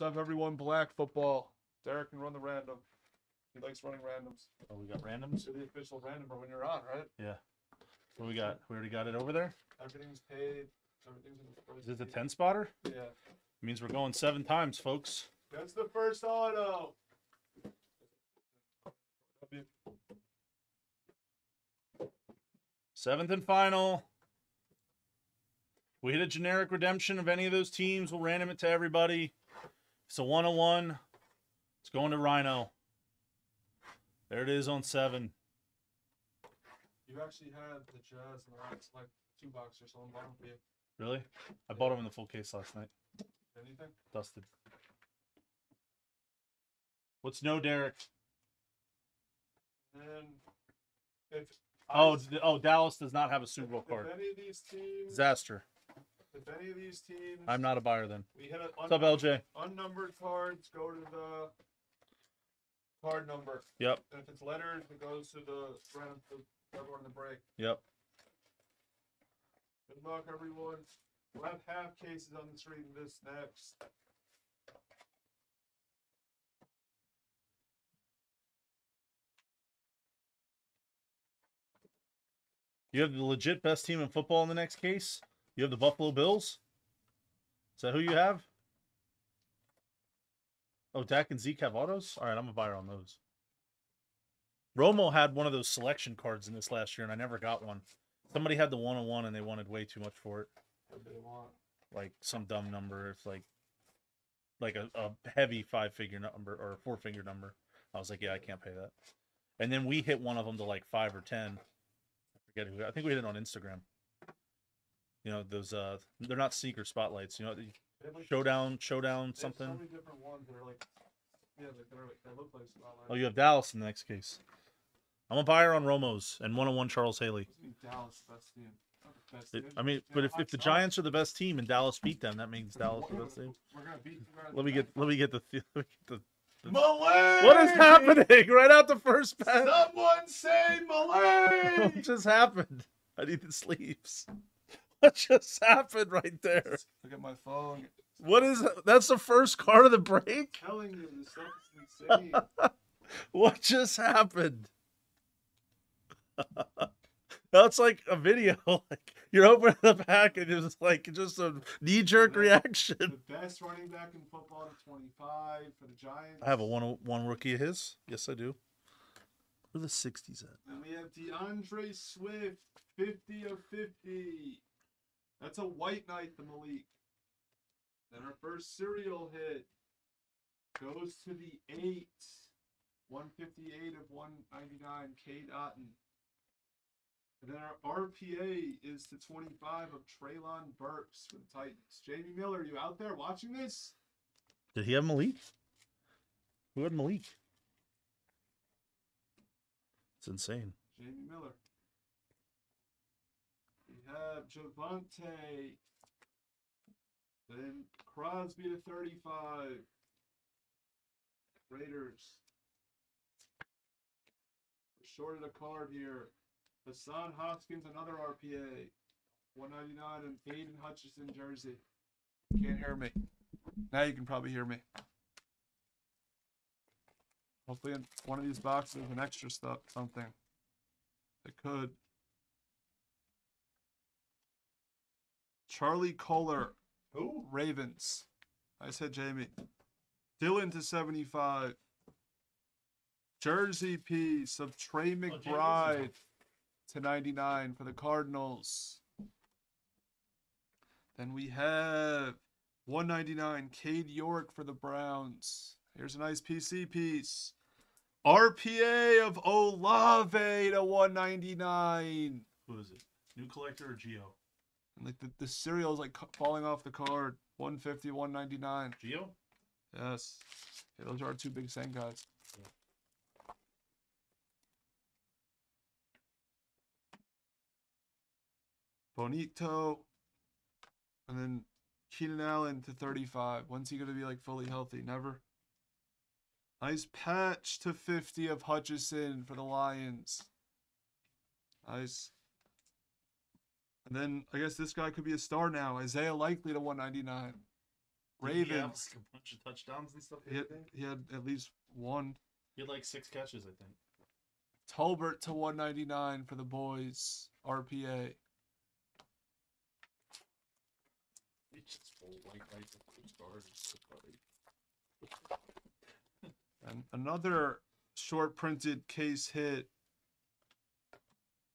Have everyone black football. Derek can run the random. He likes running randoms. Oh, we got randoms. So the official randomer when you're on, right? Yeah. What we got? We already got it over there. Everything's paid. Everything's in the first Is this a ten spotter? Yeah. means we're going seven times, folks. That's the first auto. Seventh and final. We hit a generic redemption of any of those teams. We'll random it to everybody. It's a one on one. It's going to Rhino. There it is on seven. You actually had the Jazz and the last like two box or so on bottom for you. Really? I bought them in the full case last night. Anything? Dusted. What's no Derek? And if Oh, I- oh, Dallas does not have a Super Bowl card. any of these teams, Disaster. If any of these teams, I'm not a buyer then. We hit a What's up, LJ? unnumbered cards go to the card number. Yep, And if it's letters, it goes to the random to everyone in the break. yep. Good luck, everyone. We'll have half cases on the street in this next. You have the legit best team in football in the next case. You have the Buffalo Bills. Is that who you have? Oh, Dak and Zeke have autos. All right, I'm a buyer on those. Romo had one of those selection cards in this last year, and I never got one. Somebody had the one on one, and they wanted way too much for it, What do they want? like some dumb number. It's like, like a, a heavy five figure number or a four figure number. I was like, yeah, I can't pay that. And then we hit one of them to like five or ten. I forget who. I think we hit it on Instagram. You know those. Uh, they're not sneaker spotlights. You know, the showdown, showdown, something. So many different ones that are like, yeah, like they're like they look like spotlights. Oh, you have Dallas in the next case. I'm a buyer on Romos and one on one Charles Haley. Dallas is the best team. Not the best It- I mean, but if, if the. Giants are the best team and Dallas beat them, that means Dallas the best team. We're gonna beat you guys. Let me get let me get the let me get the Malay! what is happening right out the first pass? Someone say Malay! What just happened? I need the sleeves. What just happened right there? Look at my phone. What is that's the first card of the break? telling you this stuff is insane. What just happened? That's like a video. Like you're opening the pack and it's like just a knee jerk reaction. the best running back in football to 25 for the Giants. I have a one one rookie of his. Yes, I do. Where are the sixties at? And we have DeAndre Swift, 50 of 50. That's a white knight, the Malik. Then our first serial hit goes to the 8. 158 of 199, Cade Otton. And then our RPA is to 25 of Treylon Burks for the Titans. Jamie Miller, are you out there watching this? Did he have Malik? Who had Malik? It's insane. Jamie Miller. Have Javante. Then Crosby to 35. Raiders. We're shorted a card here. Hassan Haskins, another RPA. 199 and Aidan Hutchinson jersey. Can't hear me. Now you can probably hear me. Hopefully, in one of these boxes, an extra stuff, something. It could. Charlie Kolar. Who? Ravens. I said Jamie. Dylan to 75. Jersey piece of Trey oh, is McBride to 99 for the Cardinals. Then we have 199 Cade York for the Browns. Here's a nice PC piece. RPA of Olave to 199. Who is it? New collector or Geo? And like the, the cereal is like falling off the card. 150, 199. Geo? Yes. Okay, those are our two big Senguys. Bonito. And then Keenan Allen to 35. When's he going to be like fully healthy? Never. Nice patch to 50 of Hutchinson for the Lions. Nice. And then I guess this guy could be a star now. Isaiah Likely to 199. Did he have, Ravens. like, a bunch of touchdowns and stuff. He had, he had at least one. He had like six catches, I think. Tolbert to 199 for the boys. RPA. It's just full white lights and blue stars. It's so funny. And another short printed case hit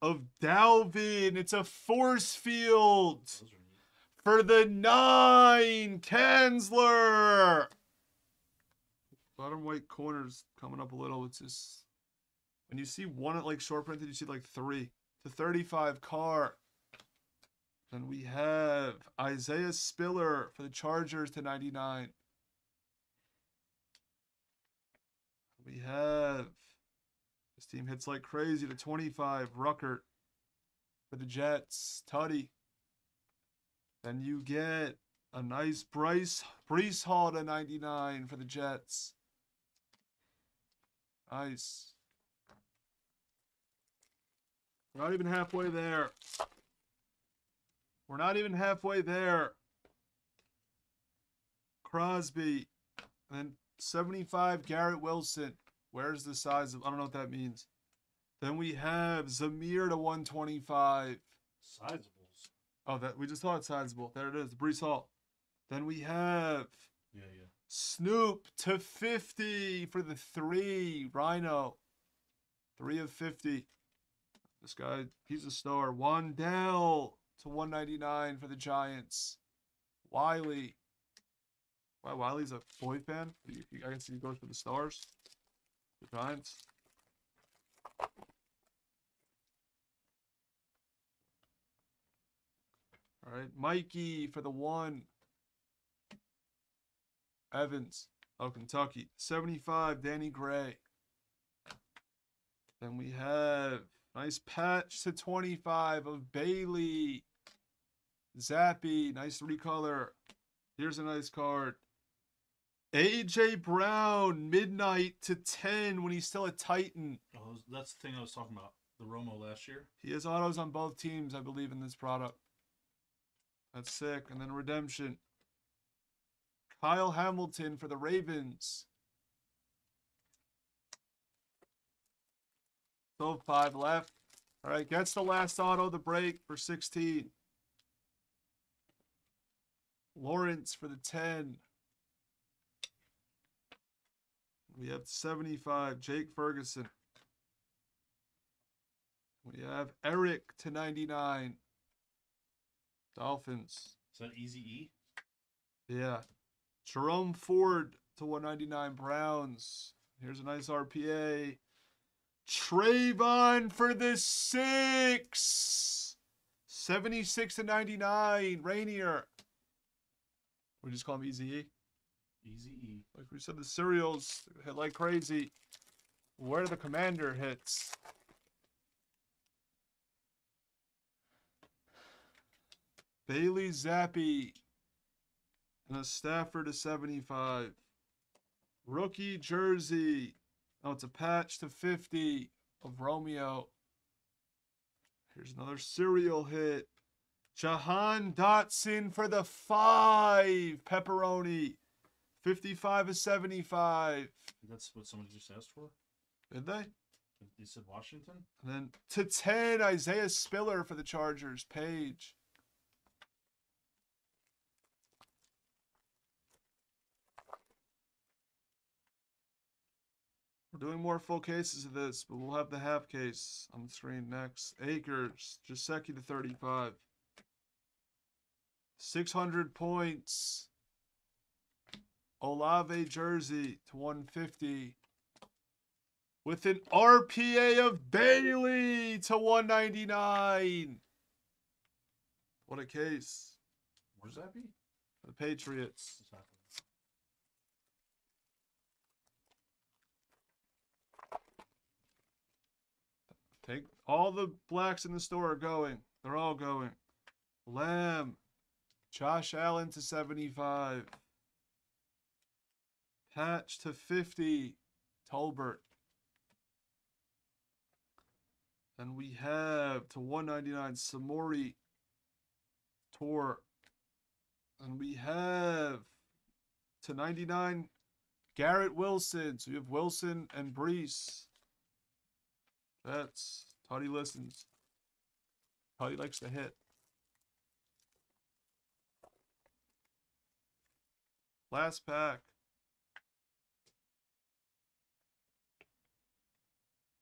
of Dalvin. It's a force field Those are neat. for the nine. Kanzler. Bottom right corners coming up a little. It's just when you see one at like short printed, you see like three to 35 car. Then we have Isaiah Spiller for the Chargers to 99. We have team hits like crazy to 25. Ruckert for the Jets. Tutty. Then you get a nice Bryce Breece Hall to 99 for the Jets. Nice. We're not even halfway there. We're not even halfway there. Crosby. And then 75 Garrett Wilson. Where's the size of I don't know what that means. Then we have Zamir to 125. Sizables. Oh, that we just thought sizable. There it is, Breece Hall. Then we have Yeah, yeah. Snoop to 50 for the three. Rhino. Three of 50. This guy, he's a star. Wan'Dale to 199 for the Giants. Wiley. Why Wiley's a boy fan? I guess he goes for the stars. The Giants. All right, Mikey for the one. Evans, oh Kentucky, 75, Danny Gray. Then we have nice patch to 25 of Bailey. Zappe, nice recolor. Here's a nice card. AJ Brown, midnight to 10 when he's still a Titan. Oh, that's the thing I was talking about. The Romo last year. He has autos on both teams, I believe, in this product. That's sick. And then redemption. Kyle Hamilton for the Ravens. Still five left. All right, gets the last auto, the break for 16. Lawrence for the 10. We have 75, Jake Ferguson. We have Eric to 99. Dolphins. Is that Easy E? Yeah. Jerome Ford to 199 Browns. Here's a nice RPA. Trayvon for the six. 76 to 99. Rainier. We just call him Easy E. Easy E. Like we said, the cereals hit like crazy. Where the commander hits. Bailey Zappe and a Stafford to 75. Rookie jersey. Oh, it's a patch to 50 of Romeo. Here's another serial hit. Jahan Dotson for the five. Pepperoni. 55 of 75. That's what someone just asked for. Did they? They said Washington. And then to 10, Isaiah Spiller for the Chargers. Page. We're doing more full cases of this, but we'll have the half case on the screen next. Akers, Jaceki to 35. 600 points. Olave jersey to 150 with an RPA of Bailey to 199. What a case Where's that be? the Patriots. Take all the blacks in the store are going. They're all going. Lamb, Josh Allen to 75. Patch to 50. Tolbert. And we have to 199 Samori Toure. And we have to 99. Garrett Wilson. So you have Wilson and Breece. That's Toddy listens. Toddy likes to hit. Last pack.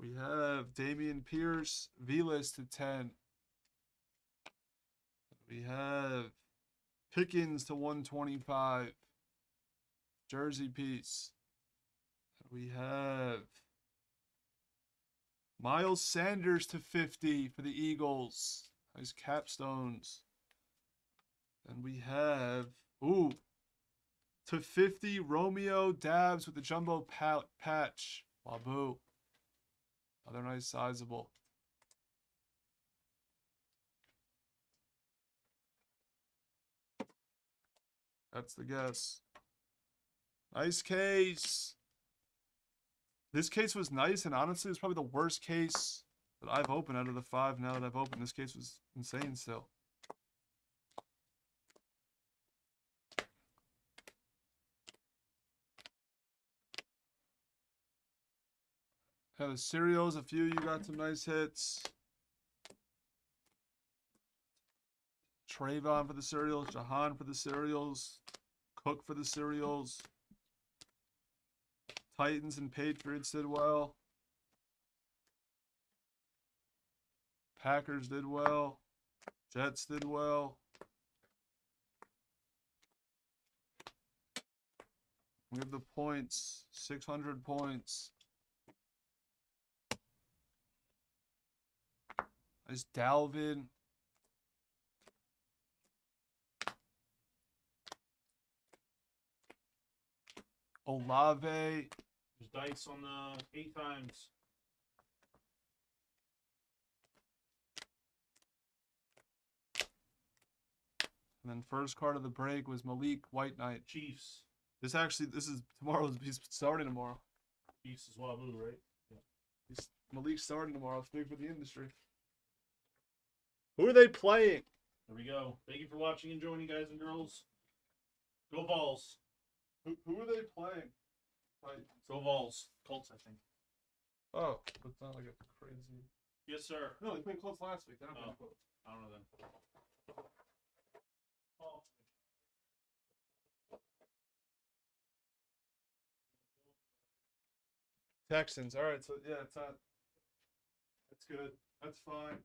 We have Dameon Pierce, Vilas to 10. We have Pickens to 125. Jersey piece. We have Miles Sanders to 50 for the Eagles. Nice capstones. And we have, ooh, to 50 Romeo Doubs with the jumbo pat, patch. Waboo. Another nice sizable. That's the guess. Nice case. This case was nice, and honestly, it's probably the worst case that I've opened out of the five now that I've opened. This case was insane still. Yeah, the cereals, a few you got some nice hits. Trayvon for the cereals, Jahan for the cereals, Cook for the cereals. Titans and Patriots did well. Packers did well. Jets did well. We have the points, 600 points. There's Dalvin. Olave. There's dice on the eight times. And then first card of the break was Malik White Knight. Chiefs. This actually, this is tomorrow's. He's starting tomorrow. Chiefs is Waboo, right? He's Malik's starting tomorrow. It's big for the industry. Who are they playing? There we go. Thank you for watching and joining, guys and girls. Go balls. Who, who are they playing? Like, Go balls. Colts, I think. oh, it's not like a crazy. Yes, sir. No, they played Colts last week. They're not Oh. playing Colts. I don't know then. Oh. Texans. All right, so yeah, it's not. That's good. That's fine.